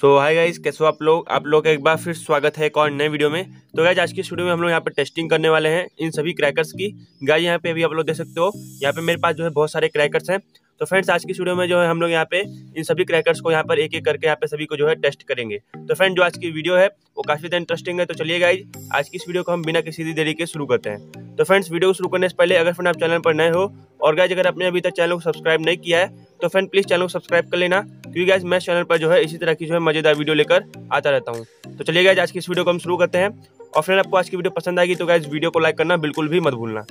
सो hi guys कैसे हो आप लोग? आप लोग का एक बार फिर स्वागत है एक और नए वीडियो में। तो गाइज़ आज की वीडियो में हम लोग यहाँ पे टेस्टिंग करने वाले हैं इन सभी क्रैकर्स की। गाइज़ यहाँ पे अभी आप लोग देख सकते हो, यहाँ पे मेरे पास जो है बहुत सारे क्रैकर्स हैं। तो फ्रेंड्स आज की वीडियो में जो है हम लोग यहाँ पे इन सभी क्रैकर्स को यहाँ पर एक एक करके यहाँ पे सभी को जो है टेस्ट करेंगे। तो फ्रेंड जो आज की वीडियो है, वो काफ़ी ज़्यादा इंटरेस्टिंग है। तो चलिए गाइज़ आज की इस वीडियो को हम बिना किसी देरी के शुरू करते हैं। तो फ्रेंड्स वीडियो को शुरू करने से पहले अगर फ्रेंड आप चैनल पर नए हो और गाइज़ अगर आपने अभी तक चैनल को सब्सक्राइब नहीं किया है तो फ्रेंड प्लीज़ चैनल को सब्सक्राइब कर लेना, क्योंकि गाइज़ मैं चैनल पर जो है, इसी तरह की जो है मज़ेदार वीडियो लेकर आता रहता हूँ। तो चलिए गाइज़ आज की इस वीडियो को हम शुरू करते हैं। और फ्रेंड आपको आज की वीडियो पसंद आएगी तो गाइज़ वीडियो को लाइक करना बिल्कुल भी मत भूलना।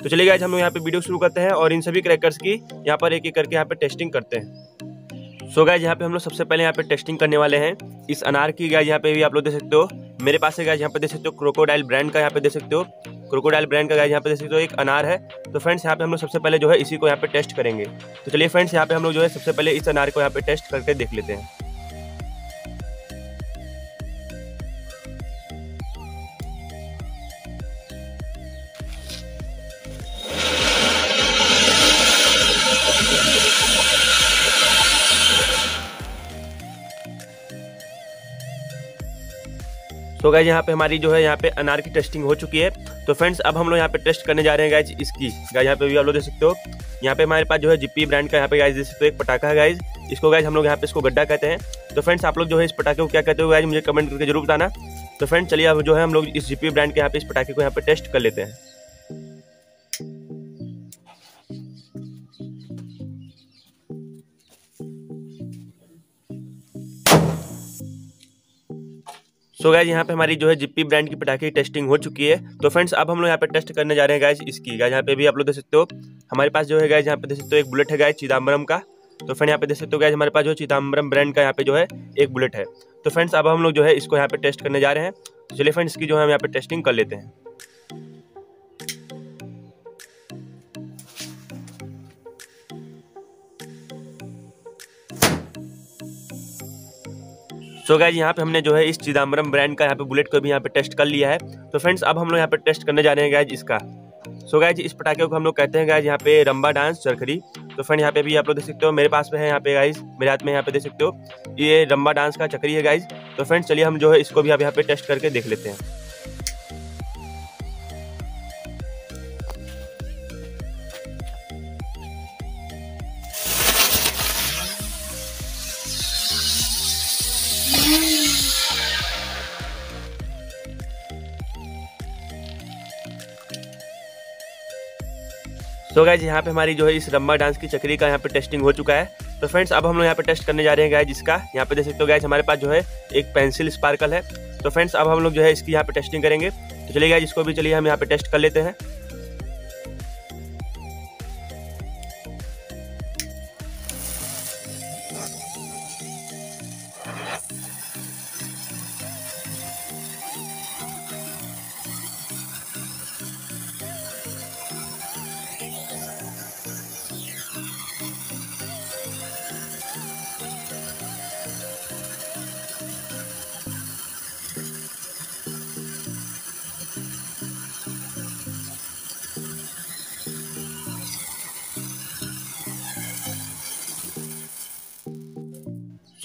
तो चलिए गाइज़ हम यहाँ पे वीडियो शुरू करते हैं और इन सभी क्रैकर्स की यहाँ पर एक एक करके यहाँ पे टेस्टिंग करते हैं। सो गाइज़ यहाँ पे हम लोग सबसे पहले यहाँ पे टेस्टिंग करने वाले हैं। इस अनार की गाइज़ यहाँ पे भी आप लोग देख सकते हो। मेरे पास है गाइज़ यहाँ पे देख सकते हो क्रोकोडाइल ब्रांड का यहाँ पे देख सकते हो। क्रोकोडाइल ब्रांड का गाइज़ यहाँ पे देख सकते हो एक अनार है। तो फ्रेंड्स, यहाँ पे हम लोग सबसे पहले जो है इसी को यहाँ पे टेस्ट करेंगे। तो चलिए फ्रेंड्स, यहाँ पे हम लोग जो है सबसे पहले इस अनार को यहाँ पे टेस्ट करके देख लेते हैं। तो गाइज़ यहाँ पे हमारी जो है, यहाँ पे अनार की टेस्टिंग हो चुकी है। तो फ्रेंड्स अब हम लोग यहाँ पे टेस्ट करने जा रहे हैं गाइज़ इसकी। गाइज़ यहाँ पे भी आप लोग देख सकते हो। यहाँ पे हमारे पास जो है जीपी ब्रांड का यहाँ पे गाइज़ देख सकते हो, एक पटाखा है गाइज़ इसको गाइज़ हम लोग यहाँ पे इसको गड्ढा कहते हैं। तो फ्रेंड्स आप लोग जो है इस पटाखे को क्या कहते हो गाइज़ मुझे कमेंट करके ज़रूर बताना। तो फ्रेंड्स चलिए अब जो है हम लोग इस जीपी ब्रांड के यहाँ पे इस पटाखे को यहाँ पे टेस्ट कर लेते हैं। सो गाइज़ यहाँ पे हमारी जो है जिप्पी ब्रांड की पटाखे की टेस्टिंग हो चुकी है। तो फ्रेंड्स अब हम लोग यहाँ पे टेस्ट करने जा रहे हैं गाइज़ इसकी। गाइज़ यहाँ पे भी आप लोग देख सकते हो, हमारे पास जो है गाइज़ यहाँ पे देख सकते हो एक बुलेट है गाइज़ चिदम्बरम का। तो फ्रेंड यहाँ पे देख सकते हो गाइज़ हमारे पास जो चिदम्बरम ब्रांड का यहाँ पे जो है एक बुलेट है। तो फ्रेंड्स अब हम लोग जो है इसको यहाँ पे टेस्ट करने जा रहे हैं। तो चलिए फ्रेंड्स की जो है हम यहाँ पे टेस्टिंग कर लेते हैं। सो गाइज़ यहाँ पे हमने जो है इस चिदम्बरम ब्रांड का यहाँ पे बुलेट को भी यहाँ पे टेस्ट कर लिया है। तो फ्रेंड्स अब हम लोग यहाँ पे टेस्ट करने जा रहे हैं गाइज़ इसका। सो गाइज़ इस पटाखे को हम लोग कहते हैं गायज यहाँ पे रंबा डांस चरखरी। तो फ्रेंड यहाँ पे भी आप लोग देख सकते हो, मेरे पास में है यहाँ पे गाइज़ मेरे हाथ में यहाँ पे देख सकते हो। ये रंबा डांस का चक्री है गाइज़ तो फ्रेंड्स चलिए हम जो है इसको भी आप यहाँ पे टेस्ट करके देख लेते हैं। तो गाइज़ यहाँ पे हमारी जो है इस रम्बा डांस की चक्री का यहाँ पे टेस्टिंग हो चुका है। तो फ्रेंड्स अब हम लोग यहाँ पे टेस्ट करने जा रहे हैं गाइज़ इसका यहाँ पे देख सकते हो गाइज़ हमारे पास जो है एक पेंसिल स्पार्कल है। तो फ्रेंड्स अब हम लोग जो है इसकी यहाँ पे टेस्टिंग करेंगे। तो चलिए गाइज़ इसको भी चलिए हम यहाँ पे टेस्ट कर लेते हैं।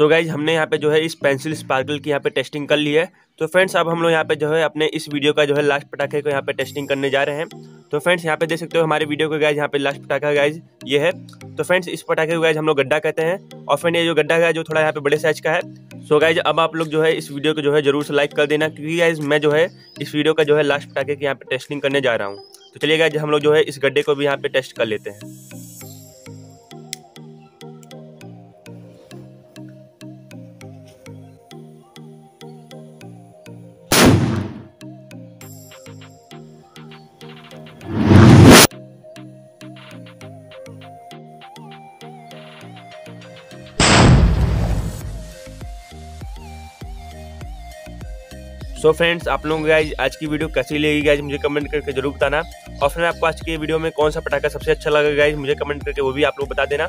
सो गाइज़ हमने यहाँ पे जो है इस पेंसिल स्पार्कल की यहाँ पे टेस्टिंग कर ली है। तो फ्रेंड्स अब हम लोग यहाँ पे जो है अपने इस वीडियो का जो है लास्ट पटाखे को यहाँ पे टेस्टिंग करने जा रहे हैं। तो फ्रेंड्स यहाँ पे देख सकते हो हमारे वीडियो को गाइज़ यहाँ पे लास्ट पटाखा गाइज़ ये है। तो फ्रेंड्स इस पटाखे को गाइज़ हम लोग गड्ढा कहते हैं। और फ्रेंड ये जो गड्ढा है, जो थोड़ा यहाँ पे बड़े साइज़ का है। सो गाइज़ अब आप लोग जो है इस वीडियो को जो है ज़रूर से लाइक कर देना, क्योंकि गाइज़ मैं जो है इस वीडियो का जो है लास्ट पटाखे की यहाँ पे टेस्टिंग करने जा रहा हूँ। तो चलिए गाइज़ हम लोग जो है इस गड्ढे को भी यहाँ पे टेस्ट कर लेते हैं। सो so फ्रेंड्स आप लोगों को आज की वीडियो कैसी लगी गाइज़ मुझे कमेंट करके ज़रूर बताना। और फ्रेंड आपको आज की वीडियो में कौन सा पटाखा सबसे अच्छा लगा गाइज़ मुझे कमेंट करके वो भी आप लोग बता देना।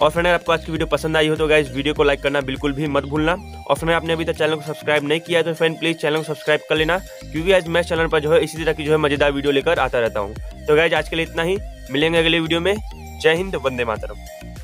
और फ्रेंड अगर आपको आज की वीडियो पसंद आई हो तो गाइज़ वीडियो को लाइक करना बिल्कुल भी मत भूलना। और फ्रेंड आपने अभी तक चैनल को सब्सक्राइब नहीं किया तो फ्रेंड प्लीज़ चैनल को सब्सक्राइब कर लेना, क्योंकि आज मैं चैनल पर जो है, इसी तरह की जो है मज़ेदार वीडियो लेकर आता रहता हूँ। तो गाइज़ आज के लिए इतना ही, मिलेंगे अगले वीडियो में। जय हिंद, वंदे मातरम।